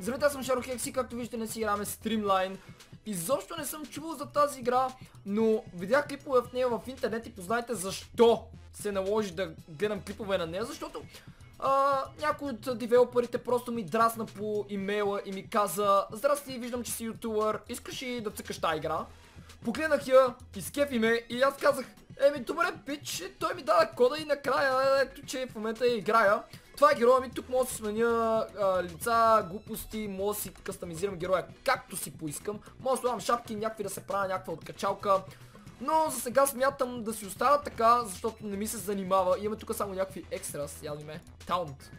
Здравейте, аз съм Шаро Хекси, както виждате не си играме Streamline. Изобщо не съм чувал за тази игра, но видях клипове в нея в интернет и познайте защо се наложи да гледам клипове на нея, защото а, някой от девелоперите просто ми драсна по имейла и ми каза Здрасти, виждам, че си ютубър, искаш ли да цъкаш тази игра? Погледнах я, изкефи ме и аз казах Еми добре, пич, той ми даде кода и накрая, ето че в момента играя. Това е героя ми, тук мога да си сменя а, лица, глупости, мога да си кастомизирам героя както си поискам. Мога да слагам шапки, някакви да се правя някаква откачалка. Но за сега смятам да си оставя така, защото не ми се занимава. Имаме тук само някакви екстрас, яли ме. Таунт.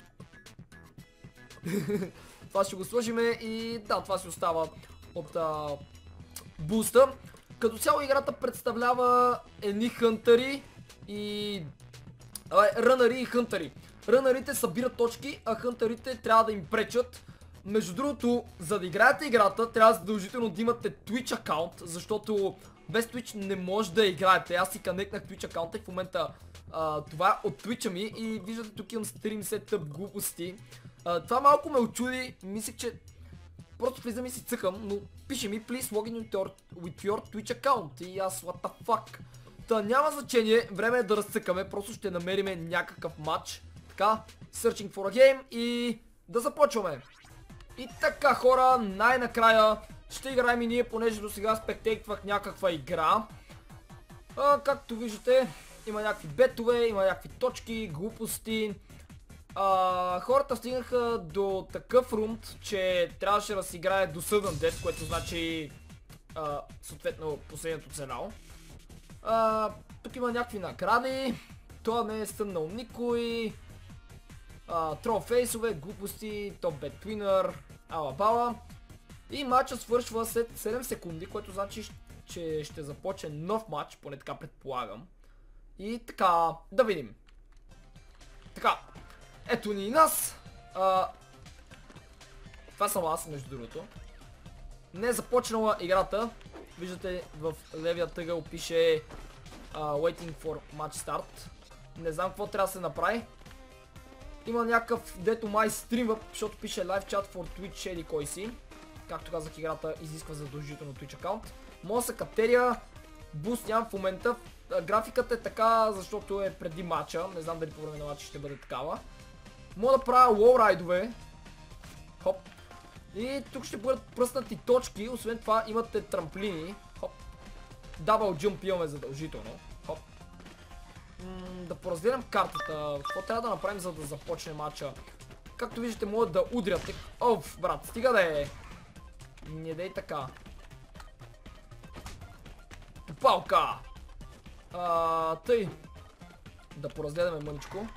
това ще го сложиме и да, това си остава от а, буста. Като цяло играта представлява едни хънтари и... рънари и хънтари. Рънарите събират точки, а хънтарите трябва да им пречат. Между другото, за да играете играта, трябва задължително да имате Twitch аккаунт, защото без Twitch не може да играете. Аз си канекнах Twitch аккаунта и в момента а, това е от Twitch ми и виждате тук имам стрим сетъп глупости. А, това малко ме очуди, мислех, че просто влизам и си цъкам, но пише ми please login with your, with your Twitch account и аз what the fuck. Та няма значение, време е да разцъкаме, просто ще намериме някакъв матч. Така, searching for a game и да започваме. И така хора, най-накрая ще играем и ние, понеже до сега спектейквах някаква игра. А, както виждате, има някакви бетове, има някакви точки, глупости. А, хората стигнаха до такъв румт, че трябваше да си играе до Sudden Death, което значи а, съответно последното ценал. А, тук има някакви награди. Това не е стъннал никой. Трофейсове, глупости, топ бет ала бала. И матчът свършва след 7 секунди, което значи, че ще започне нов матч, поне така предполагам. И така, да видим. Така, ето ни и нас. Това съм аз, между другото. Не е започнала играта. Виждате в левия тъгъл пише Waiting for Match Start. Не знам какво трябва да се направи. Има някакъв, дето май стримва, защото пише Live Chat for Twitch или кой си. Както казах, играта изисква задължително Twitch аккаунт. Мога се катерия, буст нямам в момента. Графиката е така, защото е преди матча. Не знам дали по време на матча ще бъде такава. Мога да правя лоурайдове. Хоп. И тук ще бъдат пръснати точки. Освен това имате трамплини. Хоп. Дабл джумп имаме задължително. Хоп. Да поразделям картата. Какво трябва да направим за да започне матча? Както виждате могат да удрят. Оф, брат, стига да е. Не дай така. Палка! А, тъй. Да поразгледаме мъничко.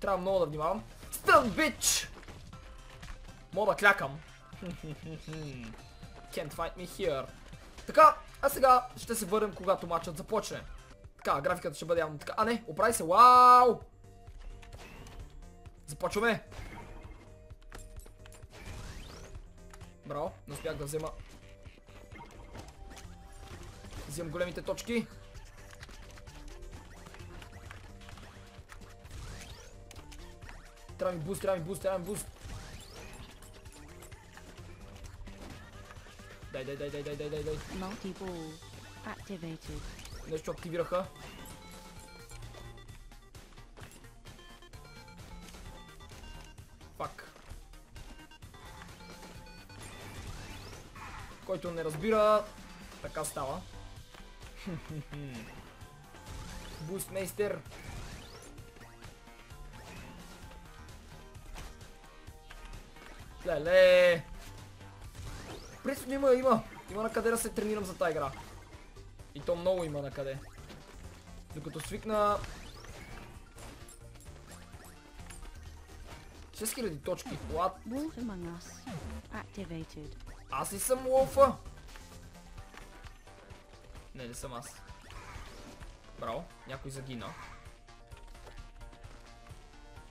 Трябва много да внимавам. Стън, бич! Мога да клякам. Can't fight me here. Така, а сега ще се върнем когато матчът започне. Така, графиката ще бъде явно така. А не, оправи се. Вау! Започваме. Браво, не успях да взема. Взимам големите точки. Трябва ми буст, трябва ми буст, трябва ми буст. Дай, дай, дай, дай, дай, дай, дай. Multi-ball. Нещо активираха. Фак. Който не разбира, така става. Бустмейстер. Леле! Принципно има, има. Има на къде да се тренирам за тази игра. И то много има на къде. Докато свикна... 6000 точки. What? Аз ли съм лофа? Не, не съм аз. Браво, някой загина.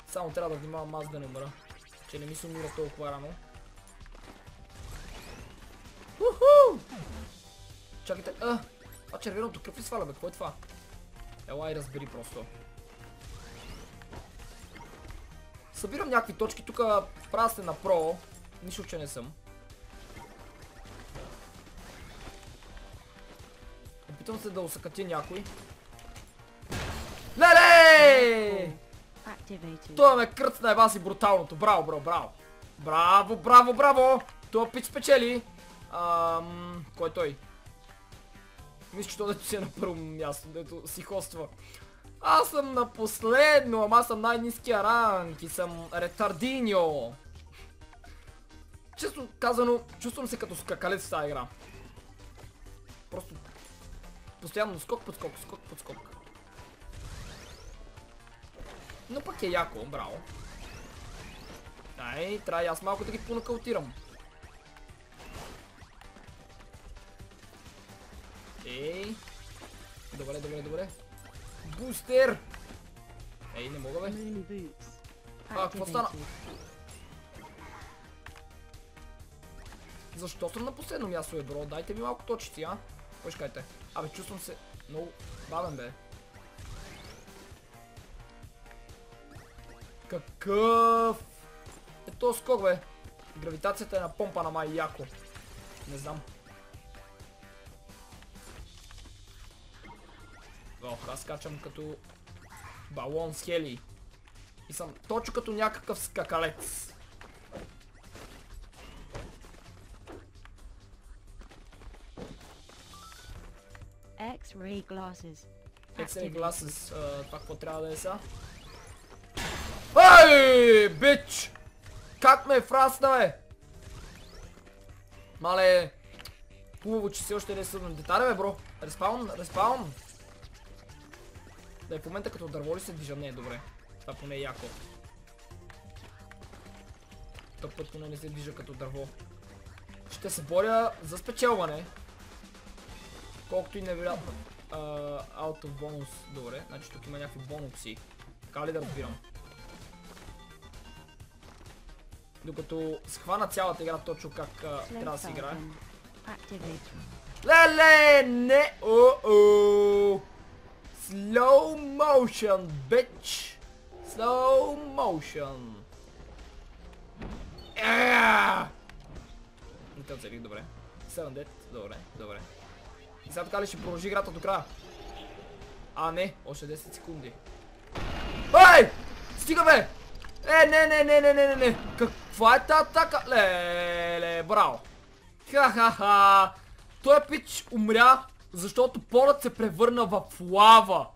Само трябва да внимавам аз да не умра. Че не ми се умира толкова рано. Чакайте, а! А червеното кръв ли сваля бе? Какво е това? Ела и разбери просто. Събирам някакви точки, тук правя се на про. Нищо, че не съм. Опитвам се да усъкати някой. Леле! Той ме кръцна еба си бруталното. Браво, бро, браво. Браво, браво, браво! Това пич спечели. Ам, кой е той? Мисля, че той дето си е на първо място, дето си хоства. Аз съм на последно, ама аз съм най-низкия ранг и съм ретардиньо. Често казано, чувствам се като скакалец в тази игра. Просто постоянно скок под скок, скок под скок. Но пък е яко, браво. Ай, трябва и аз малко да ги понокаутирам. Ей. Добре, добре, добре. Бустер! Ей, не мога бе. Boots. А, какво стана? Защо съм на последно място, е, бро? Дайте ми малко точици, а? Кой ще кажете? Абе, чувствам се много бавен, бе. Какъв? Е, то скок, бе. Гравитацията е на помпа на май яко. Не знам. Ох, аз скачам като балон с хели. И съм точно като някакъв скакалец. X-ray glasses. X-ray glasses, това какво трябва да е сега? Ай, бич! Как ме фрасна, бе? Мале, хубаво, че все още не съм на деталя, бе, бро. Респаун, респаун. Да е в момента като дърво ли се движа? Не, добре. Това поне е яко. Тъп път поне не се движа като дърво. Ще се боря за спечелване. Колкото и невероятно. Out of bonus. Добре, значи тук има някакви бонуси. Така ли да разбирам? Докато схвана цялата игра точно как трябва да се играе. Леле, не, о-о. Slow motion, bitch. Slow motion. Еа! Не те оцелих, добре. 7 dead, добре, добре. И сега така ли ще продължи играта до края? А, не, още 10 секунди. Ей! Стига бе! Е, не, не, не, не, не, не, не. Каква е тази атака? Леле, браво. Ха-ха-ха! Той пич умря, защото полът се превърна в лава.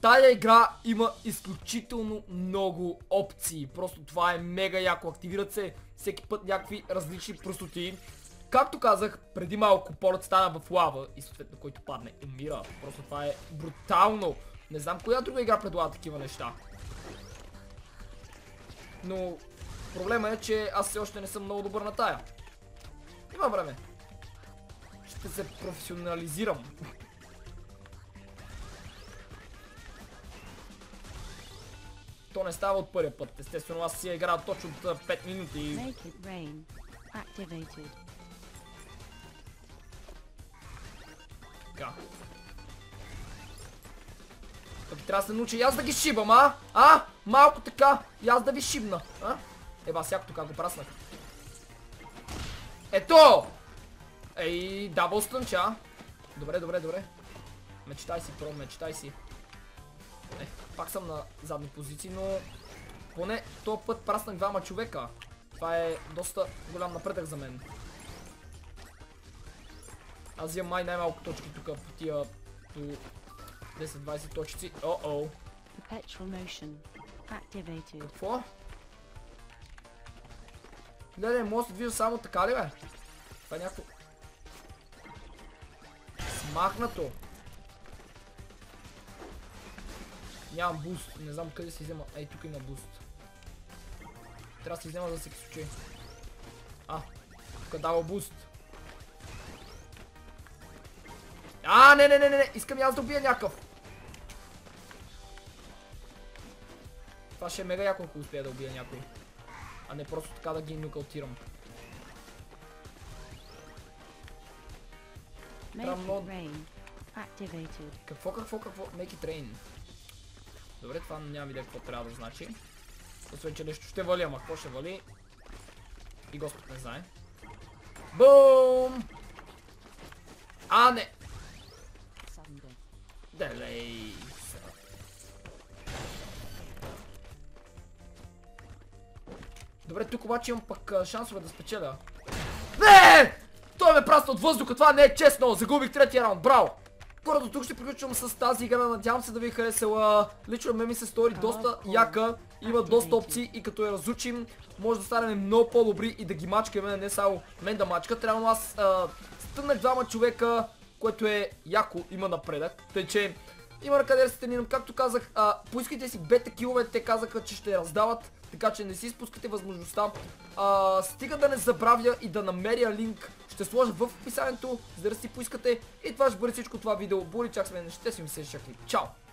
Тая игра има изключително много опции. Просто това е мега яко. Активират се всеки път някакви различни простоти. Както казах, преди малко полът стана в лава и съответно който падне умира. Просто това е брутално. Не знам коя друга игра предлага такива неща. Но проблема е, че аз все още не съм много добър на тая. Има време. Ще се професионализирам. То не става от първия път. Естествено, аз си играя точно от а, 5 минути. и-. Така. Пък трябва да се науча и аз да ги шибам, а? А? Малко така. И аз да ви шибна. А? Еба, всяко така го праснах. Ето! Ей, дабл стънча. Добре, добре, добре. Мечтай си, про, мечтай си. Е, пак съм на задни позиции, но... Поне този път праснах двама човека. Това е доста голям напредък за мен. Аз имам май най-малко точки тук по тия по 10-20 точици. О-о. Какво? Не, може да движа само така ли бе? Това е някакво... Смахнато. Нямам буст, не знам къде се взема. Ей, тук има буст. Трябва да се взема за всеки случай. А, тук дава буст. А, не, не, не, не, не, искам и аз да убия някакъв. Това ще е мега яко, ако успея да убия някой. А не просто така да ги нокаутирам. Make it много- rain. Activated. Какво, какво, какво? Make it rain. Добре, това нямам идея какво трябва да значи. Освен, че нещо ще вали, ама какво ще вали? И Господ не знае. Бум! А, не! Делей! Добре, тук обаче имам пък шансове да спечеля. Не! Той ме прасна от въздуха, това не е честно! Загубих третия раунд, браво! Хора, до тук ще приключвам с тази игра, надявам се да ви е харесала. Лично ме ми се стори доста яка, има доста опции и като я разучим, може да станем много по-добри и да ги мачкаме, не само мен да мачка. Трябва аз а, стънах двама човека, което е яко, има напредък. Тъй, че има на къде да се тренирам. Както казах, а, поискайте си бета килове, те казаха, че ще раздават, така че не си изпускате възможността. А, стига да не забравя и да намеря линк, ще сложа в описанието, за да си поискате. И това ще бъде всичко това видео. Боли, чак сме, ще си ми се шакли. Чао!